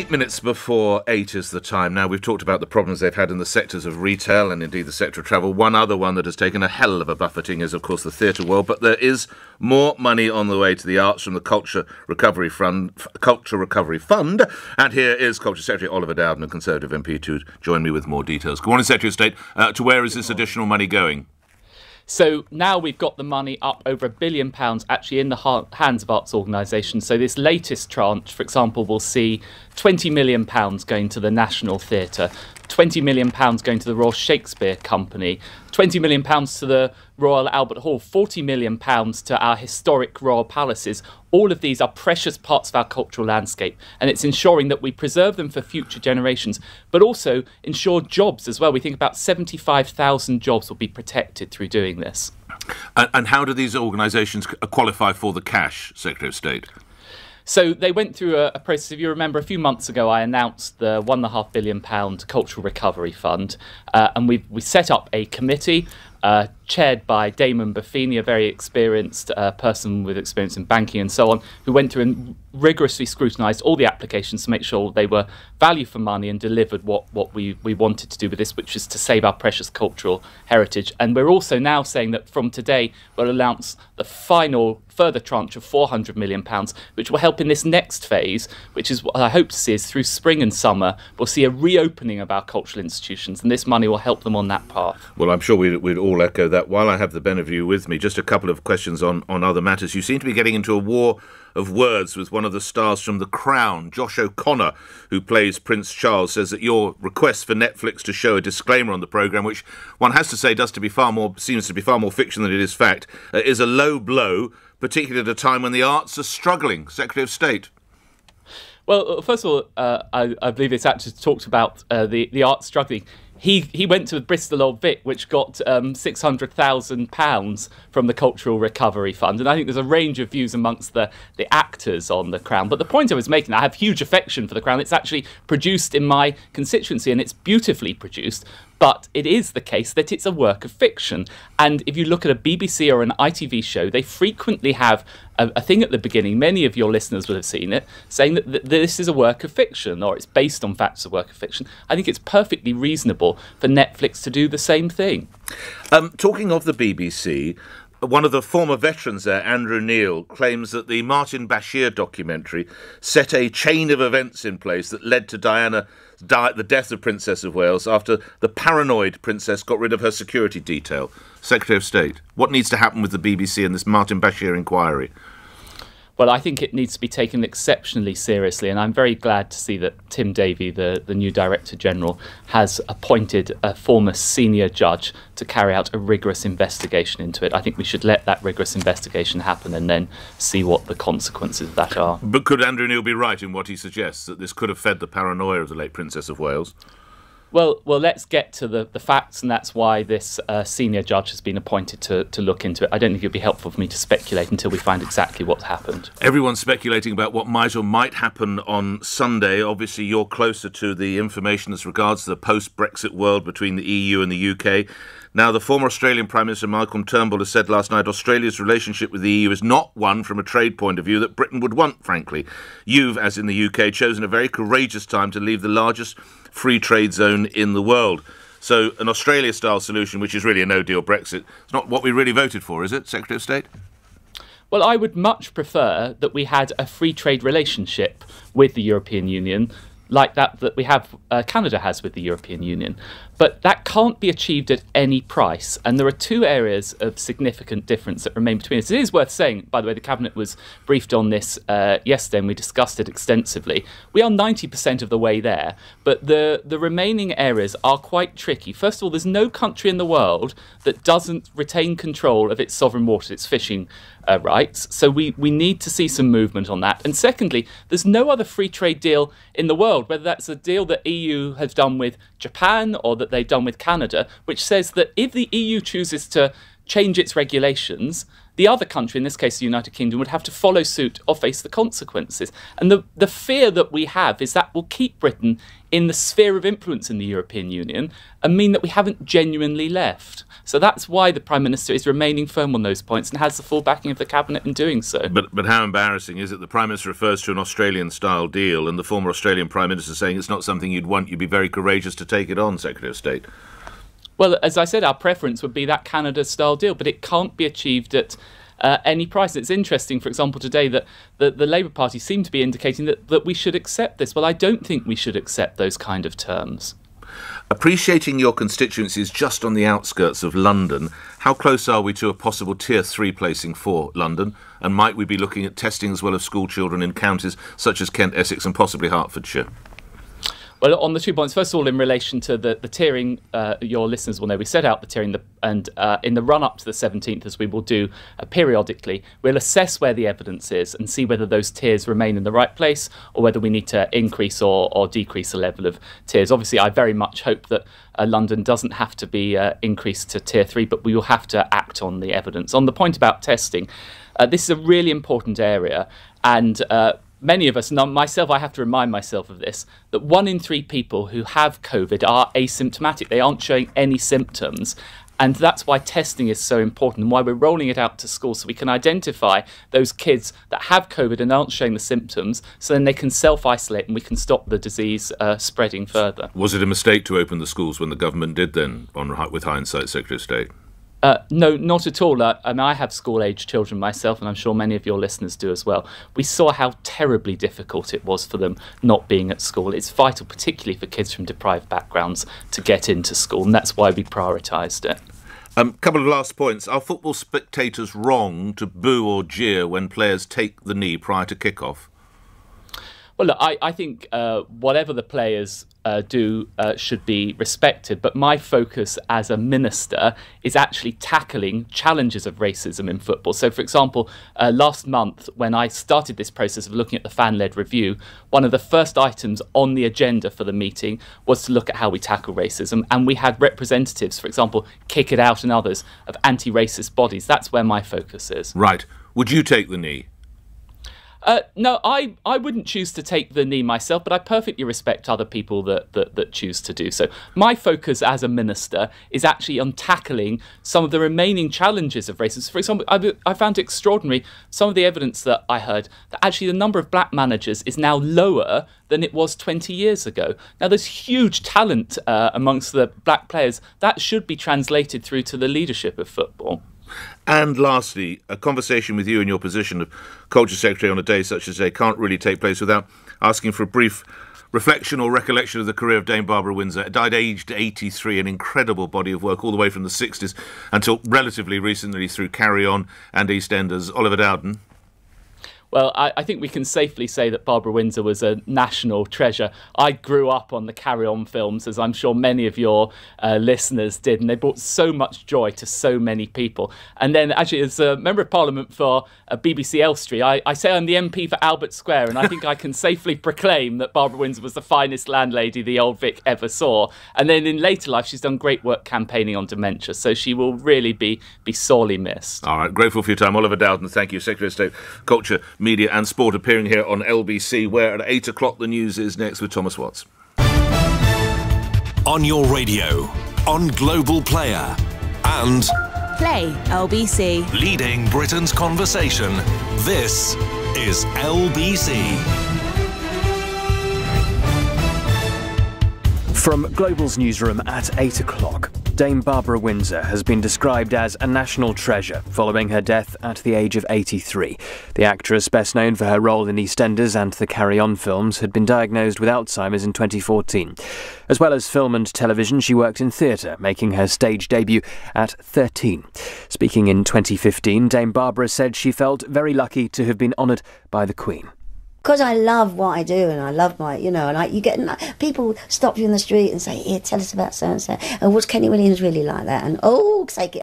Eight minutes before eight is the time. Now, we've talked about the problems they've had in the sectors of retail and indeed the sector of travel. One other one that has taken a hell of a buffeting is, of course, the theatre world. But there is more money on the way to the arts from the Culture Recovery Fund. Culture Recovery Fund. And here is Culture Secretary Oliver Dowden, a Conservative MP, to join me with more details. Good morning, Secretary of State. Uh, to where is this additional money going? So now we've got the money up over a billion pounds actually in the hands of arts organisations. So this latest tranche, for example, will see 20 million pounds going to the National Theatre, 20 million pounds going to the Royal Shakespeare Company, 20 million pounds to the Royal Albert Hall, 40 million pounds to our historic royal palaces. All of these are precious parts of our cultural landscape, and it's ensuring that we preserve them for future generations, but also ensure jobs as well. We think about 75,000 jobs will be protected through doing this. And, and how do these organisations qualify for the cash, Secretary of State? So they went through a, a, process. If you remember, a few months ago, I announced the one and a half billion pound cultural recovery fund, uh, and we we set up a committee uh, chaired by Damon Buffini, a very experienced uh, person with experience in banking and so on, who went through and rigorously scrutinised all the applications to make sure they were value for money and delivered what, what we, we wanted to do with this, which is to save our precious cultural heritage. And we're also now saying that from today we'll announce the final further tranche of £400 million, which will help in this next phase, which is what I hope to see is through spring and summer, we'll see a reopening of our cultural institutions, and this money will help them on that path. Well, I'm sure we'd, we'd all echo that. While I have the Ben of you with me, just a couple of questions on, on other matters. You seem to be getting into a war of words with one of the stars from The Crown. Josh O'Connor, who plays Prince Charles, says that your request for Netflix to show a disclaimer on the programme, which one has to say does to be far more seems to be far more fiction than it is fact, uh, is a low blow, particularly at a time when the arts are struggling. Secretary of State. Well, uh, first of all, uh, I, I, believe it's actually talked about uh, the the arts struggling he he went to Bristol Old Vic, which got um, six hundred thousand pounds from the Cultural Recovery Fund, and I think there's a range of views amongst the the actors on the Crown. But the point I was making, I have huge affection for the Crown. It's actually produced in my constituency, and it's beautifully produced. But it is the case that it's a work of fiction. And if you look at a BBC or an ITV show, they frequently have a, a thing at the beginning, many of your listeners will have seen it, saying that th- this is a work of fiction or it's based on facts of work of fiction. I think it's perfectly reasonable for Netflix to do the same thing. Um, talking of the BBC, one of the former veterans there, Andrew Neil, claims that the Martin Bashir documentary set a chain of events in place that led to Diana di- the death of Princess of Wales after the paranoid princess got rid of her security detail. Secretary of State, what needs to happen with the BBC and this Martin Bashir inquiry? Well, I think it needs to be taken exceptionally seriously, and I'm very glad to see that Tim Davie, the, the new Director General, has appointed a former senior judge to carry out a rigorous investigation into it. I think we should let that rigorous investigation happen and then see what the consequences of that are. But could Andrew Neil be right in what he suggests, that this could have fed the paranoia of the late Princess of Wales? Well, well, let's get to the, the facts, and that's why this uh, senior judge has been appointed to, to look into it. I don't think it would be helpful for me to speculate until we find exactly what's happened. Everyone's speculating about what might or might happen on Sunday. Obviously, you're closer to the information as regards the post Brexit world between the EU and the UK. Now, the former Australian Prime Minister Malcolm Turnbull has said last night Australia's relationship with the EU is not one from a trade point of view that Britain would want, frankly. You've, as in the UK, chosen a very courageous time to leave the largest free trade zone in the world. So, an Australia style solution, which is really a no deal Brexit, it's not what we really voted for, is it, Secretary of State? Well, I would much prefer that we had a free trade relationship with the European Union like that that we have uh, Canada has with the European Union. But that can't be achieved at any price. And there are two areas of significant difference that remain between us. It is worth saying, by the way, the Cabinet was briefed on this uh, yesterday and we discussed it extensively. We are 90% of the way there, but the, the remaining areas are quite tricky. First of all, there's no country in the world that doesn't retain control of its sovereign waters, its fishing uh, rights. So we, we need to see some movement on that. And secondly, there's no other free trade deal in the world, whether that's a deal that EU has done with Japan or that they've done with Canada, which says that if the EU chooses to change its regulations, the other country, in this case the United Kingdom, would have to follow suit or face the consequences. And the, the fear that we have is that will keep Britain in the sphere of influence in the European Union and mean that we haven't genuinely left. So that's why the Prime Minister is remaining firm on those points and has the full backing of the Cabinet in doing so. But, but how embarrassing is it the Prime Minister refers to an Australian style deal and the former Australian Prime Minister saying it's not something you'd want, you'd be very courageous to take it on, Secretary of State? Well, as I said, our preference would be that Canada style deal, but it can't be achieved at uh, any price. It's interesting, for example, today that the, the Labour Party seem to be indicating that, that we should accept this. Well, I don't think we should accept those kind of terms. Appreciating your constituencies just on the outskirts of London, how close are we to a possible Tier 3 placing for London? And might we be looking at testing as well of school children in counties such as Kent, Essex, and possibly Hertfordshire? Well, on the two points, first of all, in relation to the, the tiering, uh, your listeners will know we set out the tiering, the, and uh, in the run up to the 17th, as we will do uh, periodically, we'll assess where the evidence is and see whether those tiers remain in the right place or whether we need to increase or, or decrease the level of tiers. Obviously, I very much hope that uh, London doesn't have to be uh, increased to tier three, but we will have to act on the evidence. On the point about testing, uh, this is a really important area, and many of us, and myself, I have to remind myself of this, that one in three people who have COVID are asymptomatic. They aren't showing any symptoms. And that's why testing is so important and why we're rolling it out to schools so we can identify those kids that have COVID and aren't showing the symptoms so then they can self isolate and we can stop the disease uh, spreading further. Was it a mistake to open the schools when the government did then, on, with hindsight, Secretary of State? Uh, no, not at all. Uh, I mean, I have school age children myself, and I'm sure many of your listeners do as well. We saw how terribly difficult it was for them not being at school. It's vital, particularly for kids from deprived backgrounds, to get into school, and that's why we prioritised it. A um, couple of last points. Are football spectators wrong to boo or jeer when players take the knee prior to kick-off? Well, look, I, I think uh, whatever the players uh, do uh, should be respected, but my focus as a minister is actually tackling challenges of racism in football. So, for example, uh, last month when I started this process of looking at the fan led review, one of the first items on the agenda for the meeting was to look at how we tackle racism. And we had representatives, for example, Kick It Out and others, of anti racist bodies. That's where my focus is. Right. Would you take the knee? Uh, no, I, I wouldn't choose to take the knee myself, but I perfectly respect other people that, that, that choose to do so. My focus as a minister is actually on tackling some of the remaining challenges of racism. For example, I, I found extraordinary some of the evidence that I heard that actually the number of black managers is now lower than it was 20 years ago. Now, there's huge talent uh, amongst the black players. That should be translated through to the leadership of football. And lastly, a conversation with you in your position of Culture Secretary on a day such as today can't really take place without asking for a brief reflection or recollection of the career of Dame Barbara Windsor. Died aged 83, an incredible body of work all the way from the 60s until relatively recently through Carry On and EastEnders. Oliver Dowden. Well, I, I, think we can safely say that Barbara Windsor was a national treasure. I grew up on the Carry On films, as I'm sure many of your uh, listeners did, and they brought so much joy to so many people. And then, actually, as a member of Parliament for uh, BBC Elstree, I, I say I'm the MP for Albert Square, and I think I can safely proclaim that Barbara Windsor was the finest landlady the Old Vic ever saw. And then in later life, she's done great work campaigning on dementia, so she will really be be sorely missed. All right, grateful for your time, Oliver Dowden. Thank you, Secretary of State, Culture media and sport appearing here on LBC, where at 8 o'clock the news is next with Thomas Watts. On your radio, on Global Player, and Play LBC. Leading Britain's conversation. This is LBC. From Global's newsroom at 8 o'clock. Dame Barbara Windsor has been described as a national treasure following her death at the age of 83. The actress, best known for her role in EastEnders and the Carry On films, had been diagnosed with Alzheimer's in 2014. As well as film and television, she worked in theatre, making her stage debut at 13. Speaking in 2015, Dame Barbara said she felt very lucky to have been honoured by the Queen because I love what I do and I love my, you know, and like you get people stop you in the street and say, "Here, tell us about so and so." And was Kenny Williams really like that? And oh, take it